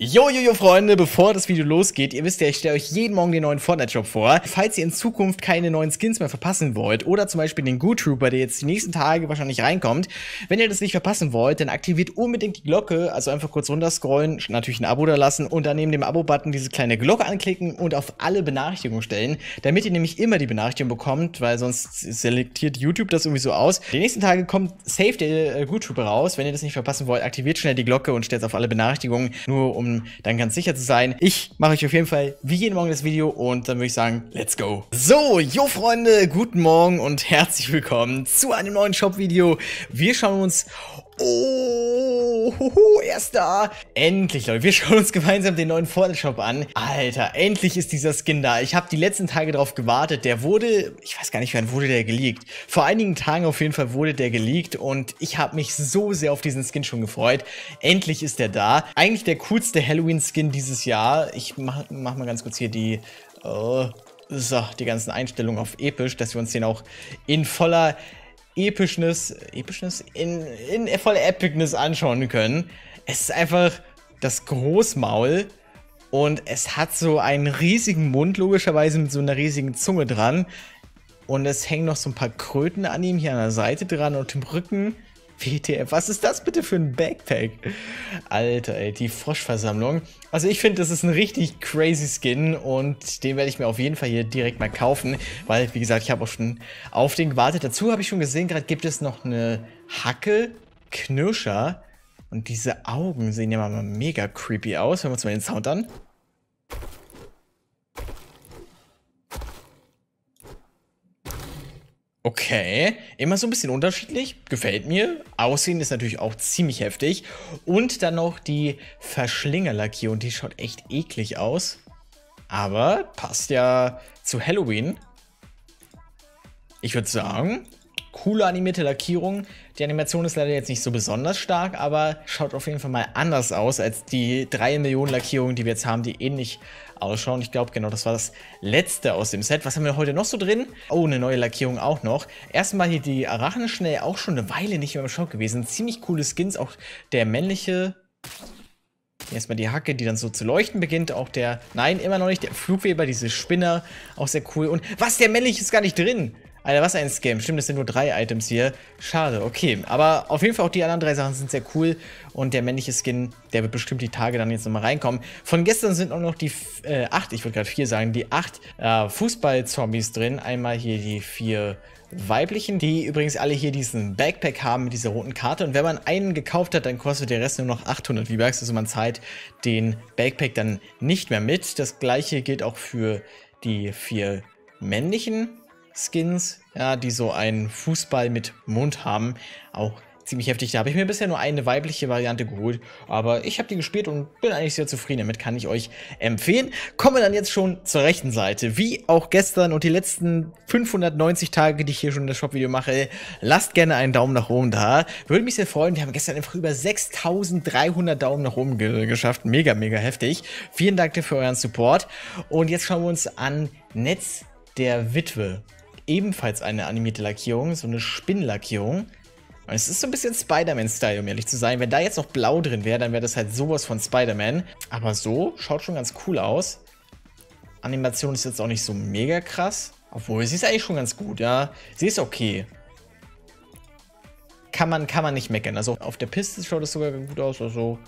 Jojojo Freunde, bevor das Video losgeht, ihr wisst ja, ich stelle euch jeden Morgen den neuen Fortnite-Shop vor. Falls ihr in Zukunft keine neuen Skins mehr verpassen wollt oder zum Beispiel den Good Trooper, der jetzt die nächsten Tage wahrscheinlich reinkommt, wenn ihr das nicht verpassen wollt, dann aktiviert unbedingt die Glocke, also einfach kurz runterscrollen, natürlich ein Abo da lassen und dann neben dem Abo-Button diese kleine Glocke anklicken und auf alle Benachrichtigungen stellen, damit ihr nämlich immer die Benachrichtigung bekommt, weil sonst selektiert YouTube das irgendwie so aus. Die nächsten Tage kommt safe der äh, Good Trooper raus. Wenn ihr das nicht verpassen wollt, aktiviert schnell die Glocke und stellt auf alle Benachrichtigungen, nur um dann ganz sicher zu sein. Ich mache euch auf jeden Fall wie jeden Morgen das Video und dann würde ich sagen, let's go. So, jo Freunde, guten Morgen und herzlich willkommen zu einem neuen Shop-Video. Wir schauen uns Oh, er ist da. Endlich, Leute. Wir schauen uns gemeinsam den neuen Fortnite-Shop an. Alter, endlich ist dieser Skin da. Ich habe die letzten Tage darauf gewartet. Der wurde, ich weiß gar nicht, wann wurde der geleakt. Vor einigen Tagen auf jeden Fall wurde der geleakt und ich habe mich so sehr auf diesen Skin schon gefreut. Endlich ist der da. Eigentlich der coolste Halloween-Skin dieses Jahr. Ich mach, mach mal ganz kurz hier die... Oh, so, die ganzen Einstellungen auf episch, dass wir uns den auch in voller Epischness, Epischness, in, in voller Epicness anschauen können. Es ist einfach das Großmaul und es hat so einen riesigen Mund, logischerweise mit so einer riesigen Zunge dran. Und es hängen noch so ein paar Kröten an ihm hier an der Seite dran und im Rücken. WTF, was ist das bitte für ein Backpack? Alter, ey, die Froschversammlung. Also ich finde, das ist ein richtig crazy Skin und den werde ich mir auf jeden Fall hier direkt mal kaufen, weil, wie gesagt, ich habe auch schon auf den gewartet. Dazu habe ich schon gesehen, gerade gibt es noch eine Hacke Knirscher und diese Augen sehen ja mal mega creepy aus. Hören wir uns mal den Sound an. Okay, immer so ein bisschen unterschiedlich, gefällt mir. Aussehen ist natürlich auch ziemlich heftig. Und dann noch die Verschlingerlackierung, die schaut echt eklig aus. Aber passt ja zu Halloween. Ich würde sagen, coole animierte Lackierung. Die Animation ist leider jetzt nicht so besonders stark, aber schaut auf jeden Fall mal anders aus als die 3 Millionen Lackierungen, die wir jetzt haben, die ähnlich ausschauen. Ich glaube, genau, das war das letzte aus dem Set. Was haben wir heute noch so drin? Oh, eine neue Lackierung auch noch. Erstmal hier die Arachnenschnell, auch schon eine Weile nicht mehr im Shop gewesen. Ziemlich coole Skins, auch der männliche Erstmal die Hacke, die dann so zu leuchten beginnt. Auch der, nein, immer noch nicht, der Flugweber, diese Spinner, auch sehr cool. Und was, der männliche ist gar nicht drin. Alter, was ein Scam. Stimmt, es sind nur drei Items hier. Schade, okay. Aber auf jeden Fall auch die anderen drei Sachen sind sehr cool. Und der männliche Skin, der wird bestimmt die Tage dann jetzt nochmal reinkommen. Von gestern sind auch noch die äh, acht, ich würde gerade vier sagen, die acht äh, Fußball-Zombies drin. Einmal hier die vier weiblichen, die übrigens alle hier diesen Backpack haben mit dieser roten Karte. Und wenn man einen gekauft hat, dann kostet der Rest nur noch 800 V-Bucks. Also man zahlt den Backpack dann nicht mehr mit. Das gleiche gilt auch für die vier männlichen Skins, ja, die so einen Fußball mit Mund haben. Auch ziemlich heftig. Da habe ich mir bisher nur eine weibliche Variante geholt, aber ich habe die gespielt und bin eigentlich sehr zufrieden. Damit kann ich euch empfehlen. Kommen wir dann jetzt schon zur rechten Seite. Wie auch gestern und die letzten 590 Tage, die ich hier schon das Shop-Video mache, lasst gerne einen Daumen nach oben da. Würde mich sehr freuen. Wir haben gestern einfach über 6300 Daumen nach oben ge geschafft. Mega, mega heftig. Vielen Dank für euren Support. Und jetzt schauen wir uns an Netz der Witwe ebenfalls eine animierte Lackierung, so eine Spinnlackierung. Und es ist so ein bisschen Spider-Man-Style, um ehrlich zu sein. Wenn da jetzt noch blau drin wäre, dann wäre das halt sowas von Spider-Man. Aber so schaut schon ganz cool aus. Animation ist jetzt auch nicht so mega krass. Obwohl, sie ist eigentlich schon ganz gut, ja. Sie ist okay. Kann man, kann man nicht meckern. Also auf der Piste schaut es sogar gut aus. Also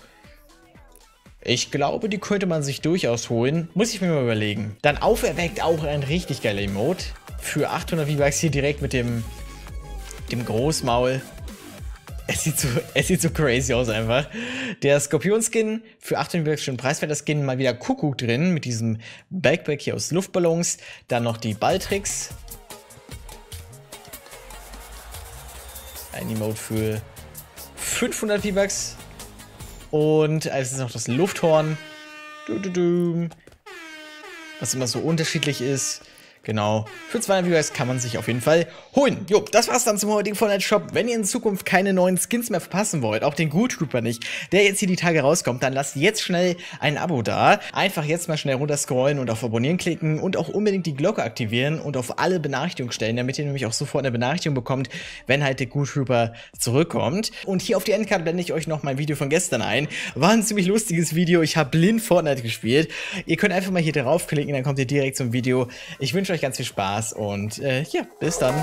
ich glaube, die könnte man sich durchaus holen. Muss ich mir mal überlegen. Dann auferweckt auch ein richtig geiler Emote für 800 V-Bucks hier direkt mit dem, dem Großmaul. Es sieht, so, es sieht so crazy aus einfach. Der Skorpion-Skin für 800 V-Bucks schon preiswerter Skin. Mal wieder Kuckuck drin mit diesem Backpack hier aus Luftballons. Dann noch die Balltricks. Ein Emote für 500 V-Bucks. Und als noch das Lufthorn. Was immer so unterschiedlich ist. Genau. Für 200 VS kann man sich auf jeden Fall holen. Jo, das war's dann zum heutigen Fortnite Shop. Wenn ihr in Zukunft keine neuen Skins mehr verpassen wollt, auch den Good Trooper nicht, der jetzt hier die Tage rauskommt, dann lasst jetzt schnell ein Abo da. Einfach jetzt mal schnell runterscrollen und auf Abonnieren klicken und auch unbedingt die Glocke aktivieren und auf alle Benachrichtigungen stellen, damit ihr nämlich auch sofort eine Benachrichtigung bekommt, wenn halt der Good Trooper zurückkommt. Und hier auf die Endkarte blende ich euch noch mein Video von gestern ein. War ein ziemlich lustiges Video. Ich habe blind Fortnite gespielt. Ihr könnt einfach mal hier draufklicken, dann kommt ihr direkt zum Video. Ich wünsche euch ganz viel Spaß und äh, ja, bis dann.